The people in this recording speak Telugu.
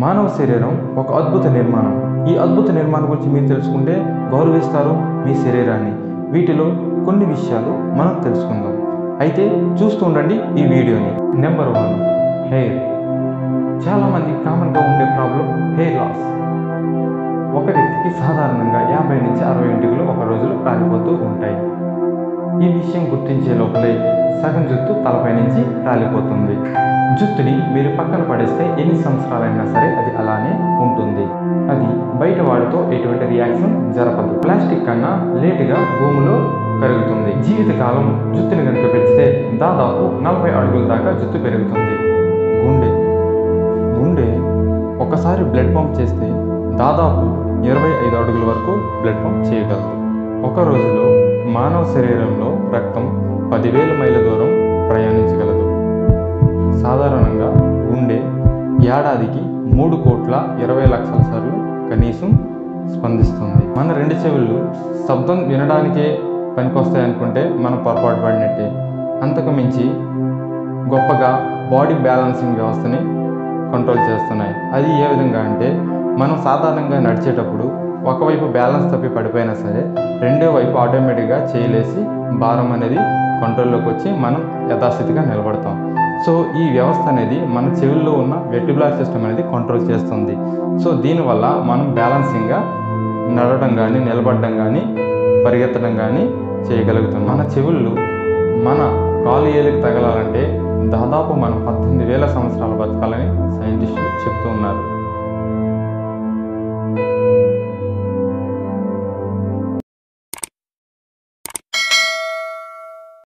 మానవ శరీరం ఒక అద్భుత నిర్మాణం. ఈ అద్భుత నిర్మాణం గురించి మీరు తెలుసుకుంటే గౌరవిస్తారు మీ శరీరాన్ని. వీటిలో కొన్ని విషయాలు మనం తెలుసుకుందాం. అయితే చూస్తూ ఉండండి ఈ వీడియోని. నెంబర్ వన్ హెయిర్ చాలామంది కామన్గా ఉండే ప్రాబ్లం హెయిర్ లాస్ ఒక వ్యక్తికి సాధారణంగా యాభై నుంచి అరవై ఇంటికలు ఒక రోజులో రాలిపోతూ ఉంటాయి. ఈ విషయం గుర్తించే లోపలే సగం జుత్తు తలపై నుంచి రాలిపోతుంది. జుత్తుని మీరు పక్కన పడేస్తే ఎన్ని సంవత్సరాలైనా సరే అది అలానే ఉంటుంది. అది బయట వాడితో ఎటువంటి రియాక్షన్ జరపదు. ప్లాస్టిక్ కన్నా లేటుగా భూమిలో కరుగుతుంది. జీవితకాలం జుత్తుని కనుక పెంచితే దాదాపు నలభై అడుగుల దాకా జుత్తు పెరుగుతుంది. గుండె. గుండె ఒకసారి బ్లడ్ పంప్ చేస్తే దాదాపు ఇరవై ఐదు అడుగుల వరకు బ్లడ్ పంప్ చేయగలదు. ఒక రోజులో మానవ శరీరంలో రక్తం ఏడాదికి మూడు కోట్ల ఇరవై లక్షల సార్లు కనీసం స్పందిస్తుంది. మన రెండు చెవులు శబ్దం వినడానికే పనికొస్తాయి అనుకుంటే మనం పొరపాటు పడినట్టే. అంతకు మించి గొప్పగా బాడీ బ్యాలెన్సింగ్ వ్యవస్థని కంట్రోల్ చేస్తున్నాయి. అది ఏ విధంగా అంటే మనం సాధారణంగా నడిచేటప్పుడు ఒకవైపు బ్యాలెన్స్ తప్పి పడిపోయినా సరే రెండో వైపు ఆటోమేటిక్గా చేయలేసి భారం అనేది కంట్రోల్లోకి వచ్చి మనం యథాస్థితిగా నిలబడతాం. సో ఈ వ్యవస్థ అనేది మన చెవుల్లో ఉన్న వెటిబులర్ సిస్టమ్ అనేది కంట్రోల్ చేస్తుంది. సో దీనివల్ల మనం బ్యాలెన్సింగ్గా నడవడం కానీ నిలబడడం కానీ పరిగెత్తడం కానీ చేయగలుగుతాం. మన చెవుళ్ళు మన కాలు ఏలికి తగలాలంటే దాదాపు మనం పద్దెనిమిది వేల సంవత్సరాలు బతకాలని సైంటిస్టులు చెప్తూ ఉన్నారు.